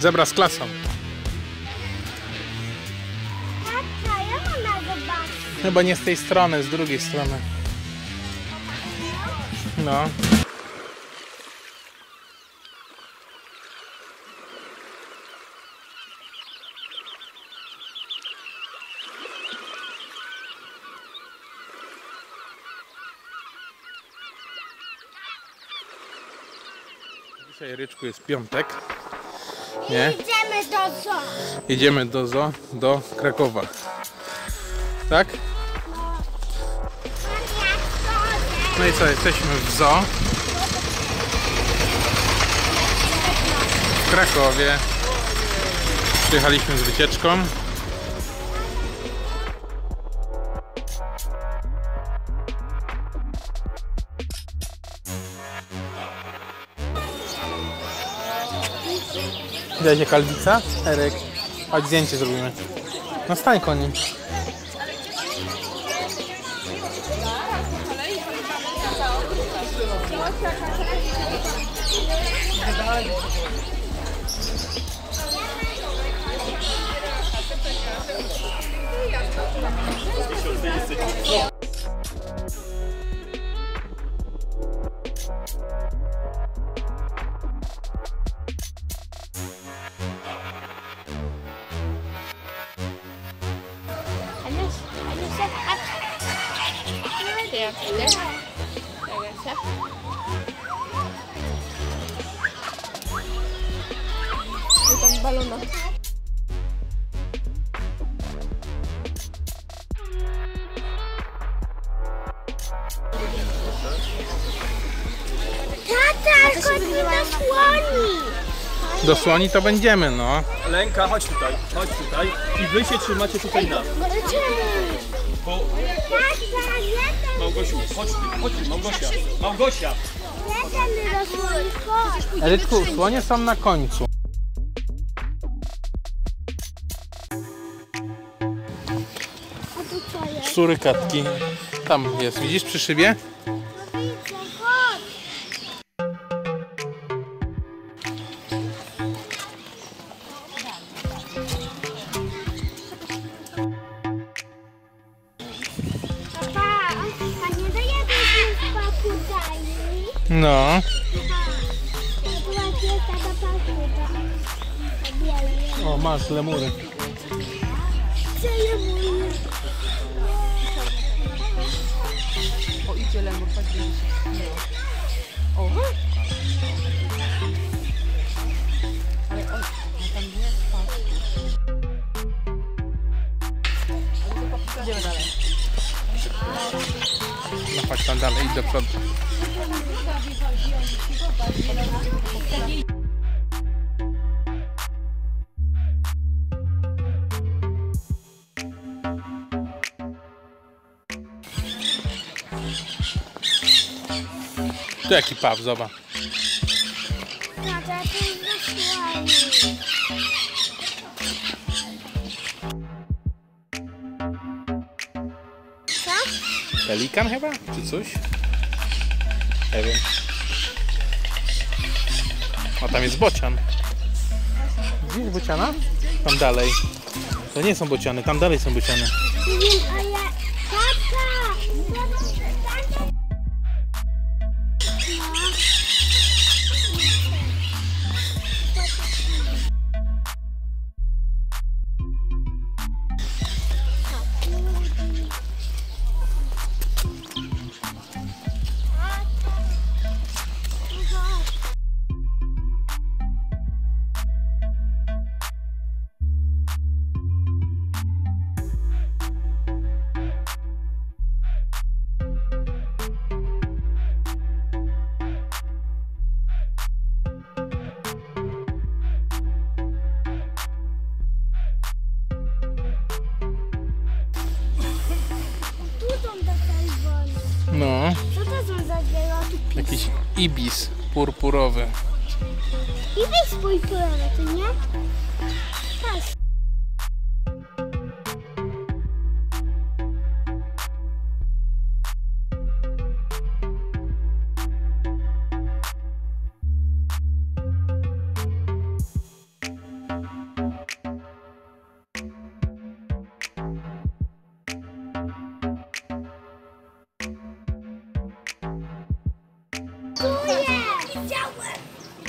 Zebra z klasą. Tata, ja mam zobaczyć. Chyba nie z tej strony, z drugiej strony. No. Dzisiaj Ryczku jest piątek. Nie? Idziemy do zoo. Jedziemy do zoo, do Krakowa. Tak? No i co, jesteśmy w zoo. W Krakowie. Przyjechaliśmy z wycieczką. Widziałeś jak kalwica? Eryk. Chodź zdjęcie zrobimy. No stań koni. Aniuś, Tata, chodźmy do słoni. Do słoni to będziemy, no. Lenka, chodź tutaj, chodź tutaj i wy się trzymacie tutaj na. Bo Tata, jeden, Małgosiu, chodź tu, chodź tu, Małgosia. Małgosia! jeden do słoni. Chodź. Ryczku, słonie są na końcu. Surykatki. Tam jest, widzisz przy szybie? No. Widzę, chodź. Papa, a O, idzie lemur, chodź widzisz. O. Ale on, on tam nie spadł. Idziemy dalej. No chodź tam dalej, idź do przodu. Tu jaki paw, zobacz. Tata, to jest. Co? Pelikan chyba? Czy coś? Nie wiem. A tam jest bocian. Widzisz bociana? Tam dalej. To nie są bociany, tam dalej są bociany. Nie wiem, ale... Tata! Jakiś ibis purpurowy. I weź swój kolor, ty nie?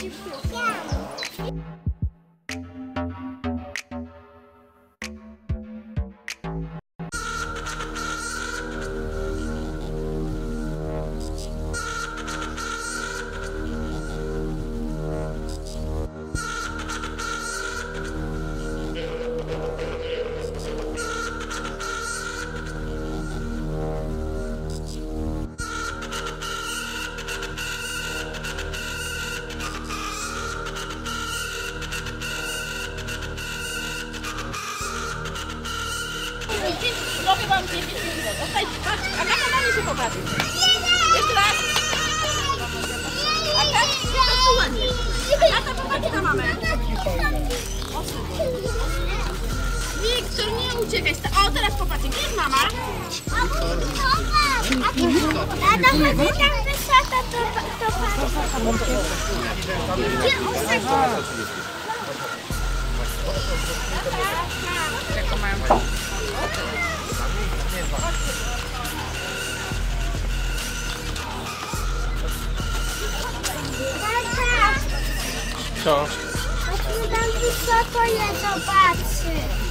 就是这。Mama? A to chodzi tak wysoko, to, to patrz. Gdzie osadzę? Tata, Co? chodźmy tam wysoko je zobaczyć.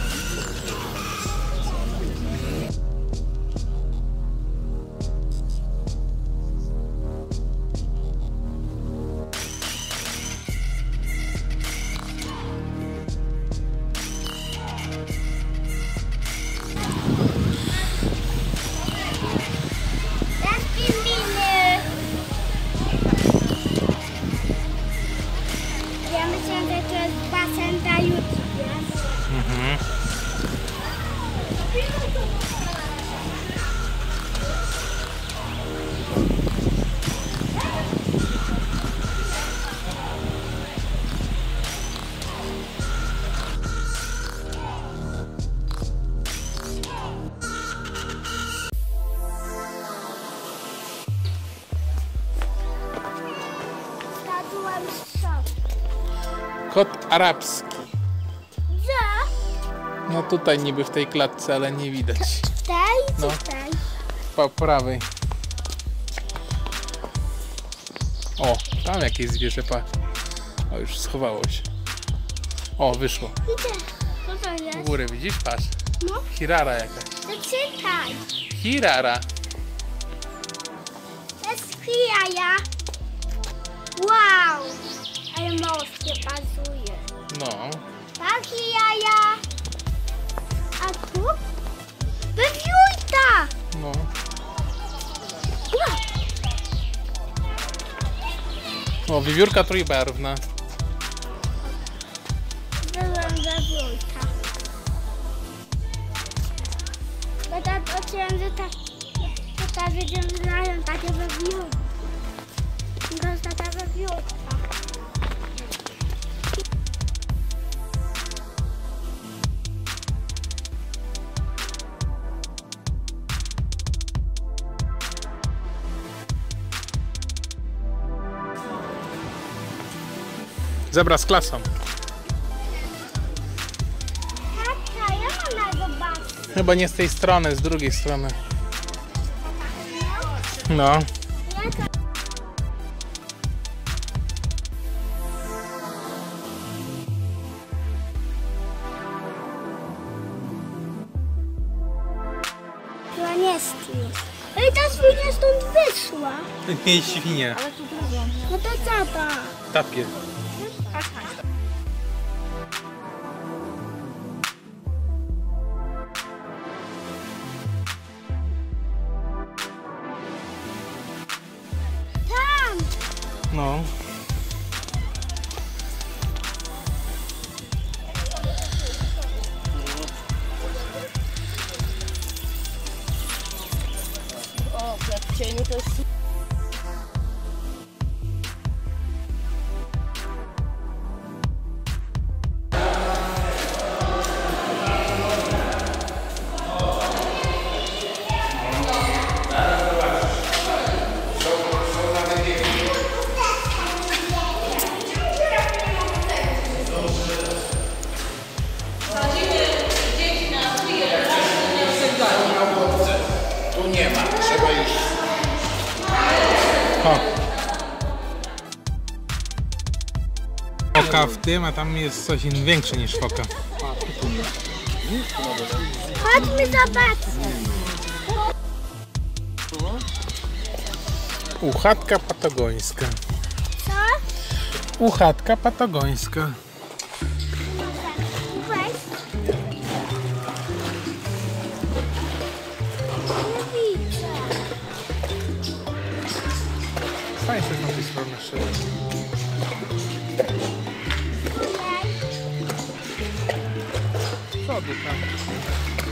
Arabski. Gdzie? No tutaj niby w tej klatce, ale nie widać. Tutaj? No. Tutaj. Po prawej. O, tam jakieś zwierzę, pa. O, już schowało się. O, wyszło. Gdzie? Co to jest? góry, widzisz? Patrz. No, Hirara jakaś. to czytaj. Hirara. To jest jaja. Wow. No. Takie jaja. A tu? Wywiójta. No. O, wiewiórka trójbarwna. Byłem wywiójta. Bo tak oczyłem, że tak, że tak wyglądają takie wywiójta. To jest taka Zebra z klasą. Tata, ja mam na zobaczyć. Chyba nie z tej strony, z drugiej strony. No. Chyba nie strój. Ej, ta świnia stąd wyszła. Nie świnia. No to co to? Tapier. Patrz, patrz. Tam! No. Tym, a tam jest coś in- większe niż foka. Chodźmy zobaczyć. Uchatka patagońska. Co? Uchatka patagońska. Weź. Nie widzę. Stań się na tej stronie horrible time.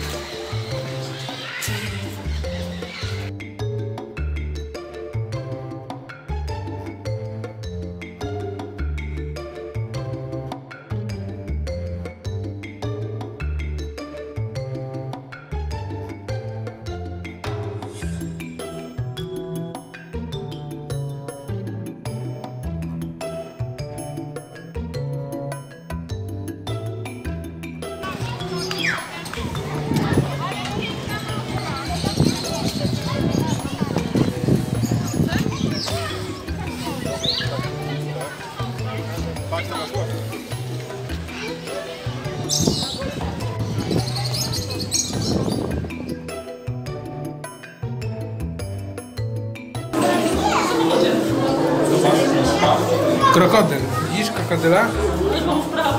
Widzisz krokodyla?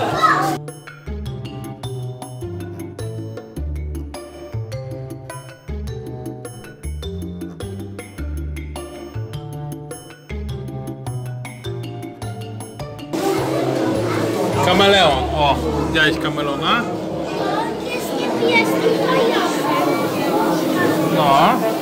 Kameleon. O, widziałeś kamelona? Jest niebieski fajowek. No.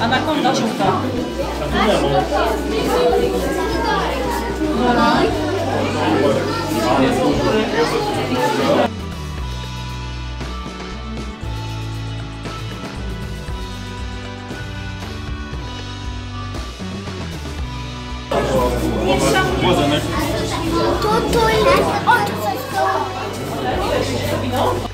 Anakonda żółta. Tu, tu jest. O, tu coś tu.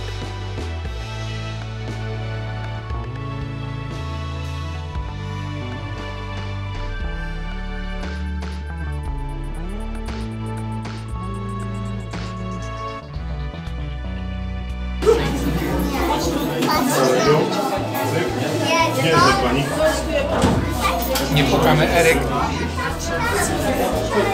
Yeah.